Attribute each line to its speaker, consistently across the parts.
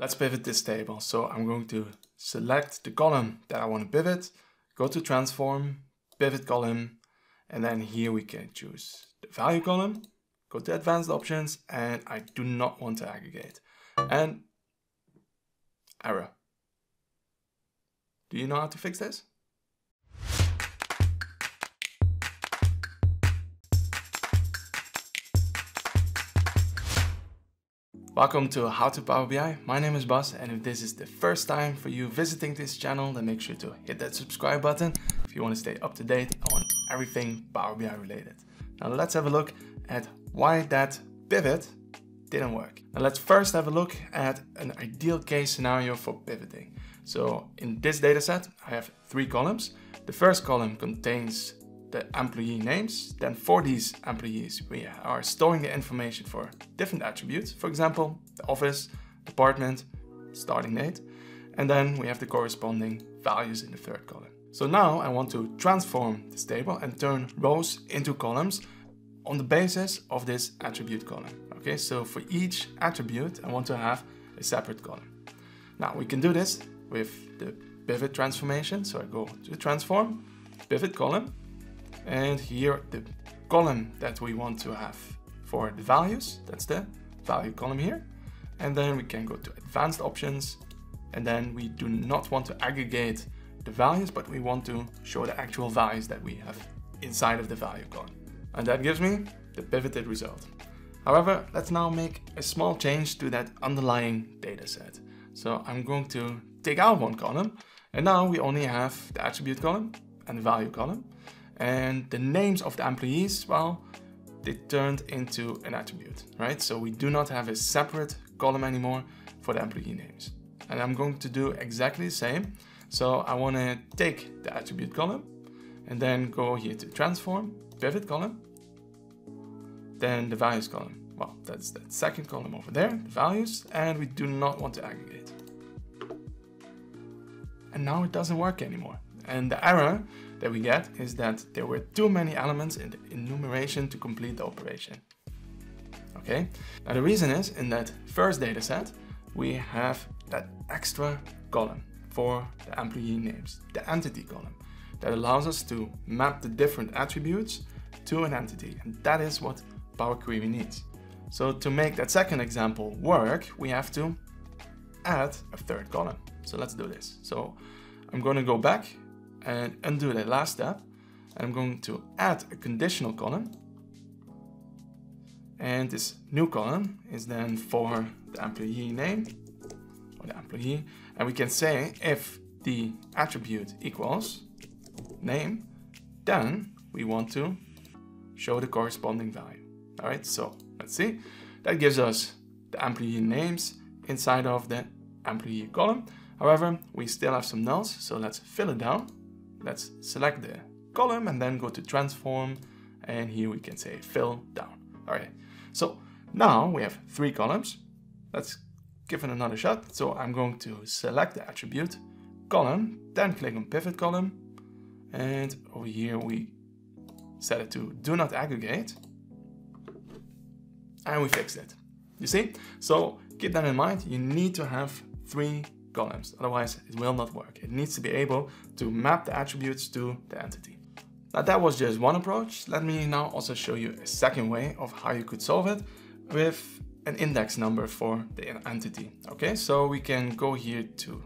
Speaker 1: Let's pivot this table. So I'm going to select the column that I want to pivot, go to transform, pivot column, and then here we can choose the value column, go to advanced options, and I do not want to aggregate. And error. Do you know how to fix this? Welcome to How to Power BI. My name is Bas and if this is the first time for you visiting this channel then make sure to hit that subscribe button if you want to stay up to date on everything Power BI related. Now let's have a look at why that pivot didn't work. Now let's first have a look at an ideal case scenario for pivoting. So in this dataset I have three columns. The first column contains the employee names. Then for these employees, we are storing the information for different attributes. For example, the office, department, starting date. And then we have the corresponding values in the third column. So now I want to transform this table and turn rows into columns on the basis of this attribute column. Okay, so for each attribute, I want to have a separate column. Now we can do this with the pivot transformation. So I go to transform, pivot column, and here the column that we want to have for the values, that's the value column here. And then we can go to advanced options. And then we do not want to aggregate the values, but we want to show the actual values that we have inside of the value column. And that gives me the pivoted result. However, let's now make a small change to that underlying data set. So I'm going to take out one column and now we only have the attribute column and the value column. And the names of the employees, well, they turned into an attribute, right? So we do not have a separate column anymore for the employee names. And I'm going to do exactly the same. So I want to take the attribute column and then go here to transform, pivot column, then the values column. Well, that's that second column over there, the values, and we do not want to aggregate. And now it doesn't work anymore. And the error that we get is that there were too many elements in the enumeration to complete the operation. Okay, now the reason is in that first data set, we have that extra column for the employee names, the entity column, that allows us to map the different attributes to an entity. And that is what Power Query needs. So to make that second example work, we have to add a third column. So let's do this. So I'm going to go back and undo that last step. I'm going to add a conditional column. And this new column is then for the employee name or the employee. And we can say if the attribute equals name, then we want to show the corresponding value. All right, so let's see. That gives us the employee names inside of the employee column. However, we still have some nulls, so let's fill it down. Let's select the column and then go to transform and here we can say fill down. All right, so now we have three columns. Let's give it another shot. So I'm going to select the attribute column, then click on pivot column. And over here we set it to do not aggregate. And we fixed it. You see? So keep that in mind. You need to have three columns, otherwise it will not work. It needs to be able to map the attributes to the entity. Now that was just one approach. Let me now also show you a second way of how you could solve it with an index number for the entity. Okay, so we can go here to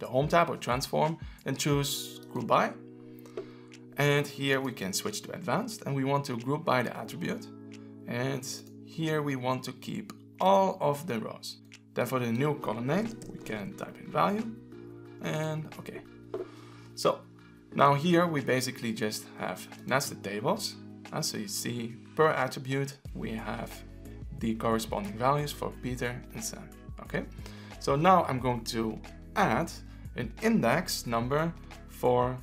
Speaker 1: the home tab or transform and choose group by. And here we can switch to advanced and we want to group by the attribute. And here we want to keep all of the rows. Then for the new column name, we can type in value and okay. So now here we basically just have nested tables. And so you see per attribute, we have the corresponding values for Peter and Sam. Okay. So now I'm going to add an index number for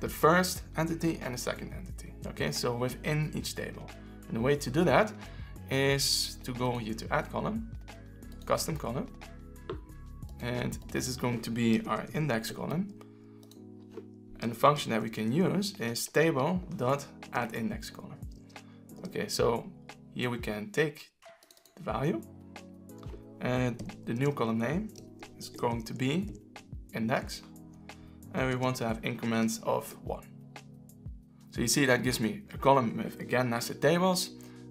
Speaker 1: the first entity and the second entity. Okay, so within each table. And the way to do that is to go here to add column custom column. And this is going to be our index column. And the function that we can use is table dot add index column. Okay, so here we can take the value And the new column name is going to be index. And we want to have increments of one. So you see that gives me a column with again nested tables.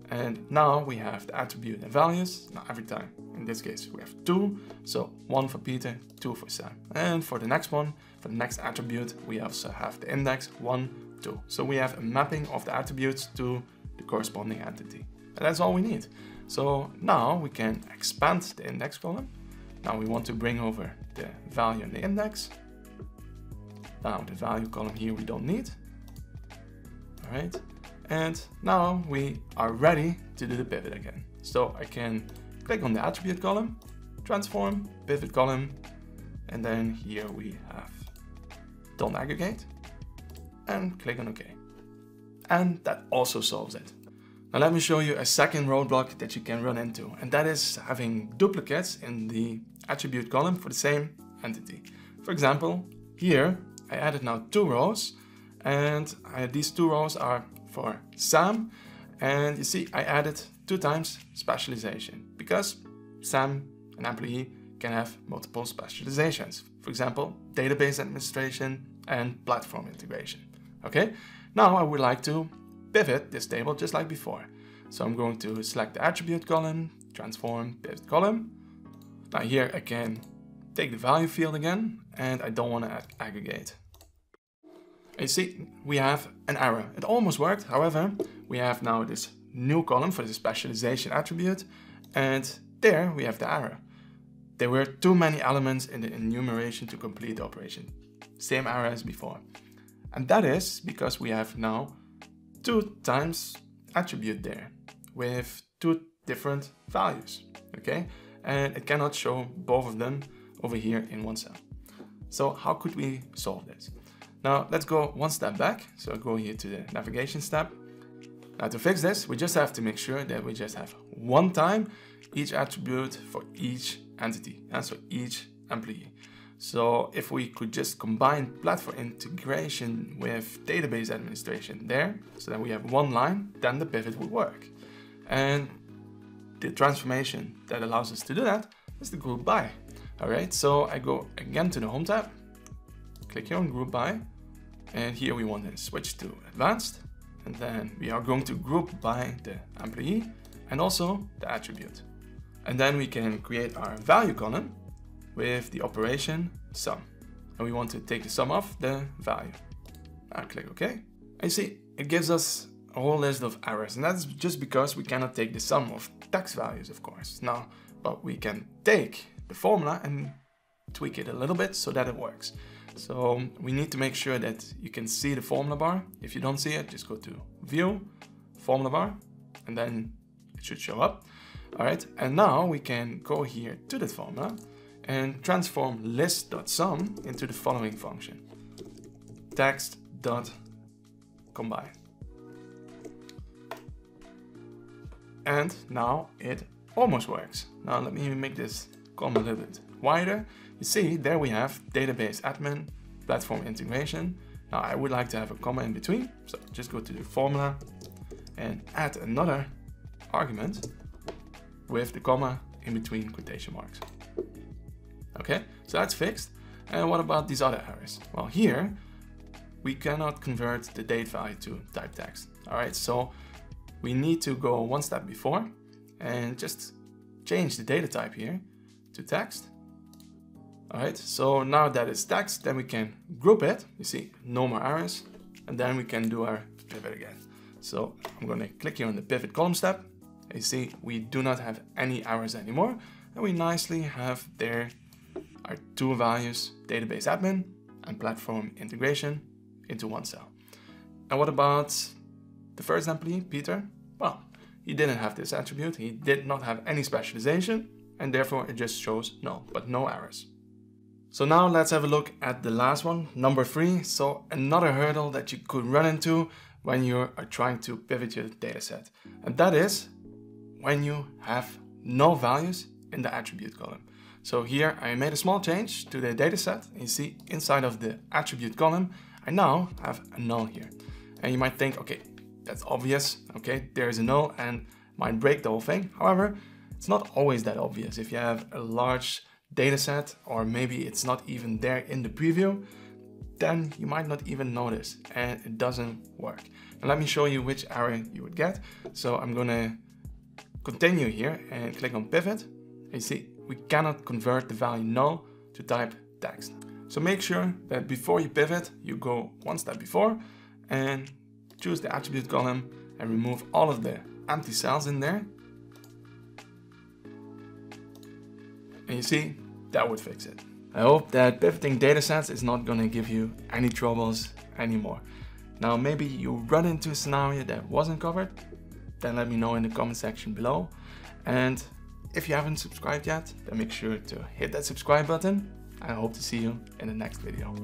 Speaker 1: And now we have the attribute and values. Now every time, in this case, we have two. So one for Peter, two for Sam. And for the next one, for the next attribute, we also have the index one, two. So we have a mapping of the attributes to the corresponding entity. And that's all we need. So now we can expand the index column. Now we want to bring over the value in the index. Now the value column here we don't need. All right. And now we are ready to do the pivot again. So I can click on the attribute column, transform, pivot column, and then here we have don't aggregate and click on OK. And that also solves it. Now let me show you a second roadblock that you can run into, and that is having duplicates in the attribute column for the same entity. For example, here I added now two rows, and I, these two rows are for Sam, and you see I added two times specialization, because Sam, an employee, can have multiple specializations. For example, database administration and platform integration. Okay, now I would like to pivot this table just like before. So I'm going to select the attribute column, transform pivot column. Now here I can take the value field again and I don't want to aggregate. And you see, we have an error. It almost worked. However, we have now this new column for the specialization attribute and there we have the error. There were too many elements in the enumeration to complete the operation. Same error as before. And that is because we have now two times attribute there with two different values, okay? And it cannot show both of them over here in one cell. So how could we solve this? Now let's go one step back. So go here to the navigation step. Now to fix this, we just have to make sure that we just have one time each attribute for each entity, and so each employee. So if we could just combine platform integration with database administration there, so that we have one line, then the pivot would work. And the transformation that allows us to do that is the group by. All right, so I go again to the home tab, click here on group by, and here we want to switch to advanced, and then we are going to group by the employee and also the attribute. And then we can create our value column with the operation sum. And we want to take the sum of the value. I click OK. And you see, it gives us a whole list of errors. And that's just because we cannot take the sum of tax values, of course. Now, but we can take the formula and tweak it a little bit so that it works. So we need to make sure that you can see the formula bar. If you don't see it, just go to View, Formula Bar, and then it should show up. All right, and now we can go here to the formula and transform list.sum into the following function. Text.combine. And now it almost works. Now let me make this column a little bit wider. You see, there we have database admin, platform integration. Now I would like to have a comma in between. So just go to the formula and add another argument with the comma in between quotation marks. Okay, so that's fixed. And what about these other errors? Well, here we cannot convert the date value to type text. All right, so we need to go one step before and just change the data type here to text. All right, so now that it's text, then we can group it. You see, no more errors. And then we can do our pivot again. So I'm gonna click here on the pivot column step. You see, we do not have any errors anymore. And we nicely have there our two values, database admin and platform integration into one cell. And what about the first employee, Peter? Well, he didn't have this attribute, he did not have any specialization, and therefore it just shows null, but no errors. So now let's have a look at the last one, number three. So another hurdle that you could run into when you are trying to pivot your dataset. And that is when you have no values in the attribute column. So here I made a small change to the dataset. You see inside of the attribute column, I now have a null here. And you might think, okay, that's obvious. Okay, there is a null and might break the whole thing. However, It's not always that obvious. If you have a large data set or maybe it's not even there in the preview, then you might not even notice and it doesn't work. Now let me show you which error you would get. So I'm gonna continue here and click on pivot. And you see, we cannot convert the value null to type text. So make sure that before you pivot, you go one step before and choose the attribute column and remove all of the empty cells in there. And you see, that would fix it. I hope that pivoting datasets is not gonna give you any troubles anymore. Now maybe you run into a scenario that wasn't covered, then let me know in the comment section below. And if you haven't subscribed yet, then make sure to hit that subscribe button I hope to see you in the next video.